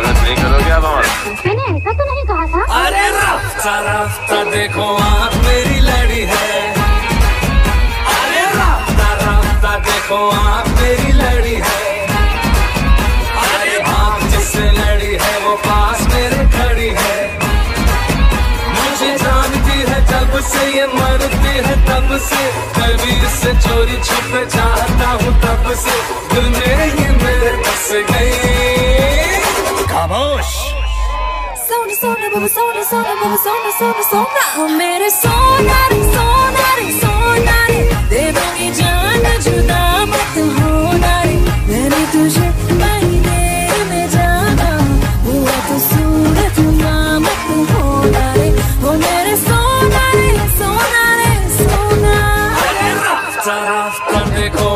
स्वागत नहीं करोगे आप हमारा? मैंने ऐसा तो नहीं कहा था। अरे राफ्ता राफ्ता देखो आँख मेरी लड़ी है। अरे राफ्ता राफ्ता देखो आँख मेरी लड़ी है। अरे आँख जिससे लड़ी है वो पास मेरे खड़ी है। मुझे जानती है जब से ये मरती है तब से कभी इससे चोरी छुप चाहता हूँ। सोना, बाबा सोना सोना सोना सोना सोना। ओ मेरे तुझे महीने जाना, हुआ तो सूरत ना मत होना रे। ओ मेरे सोना सोना सोना देखो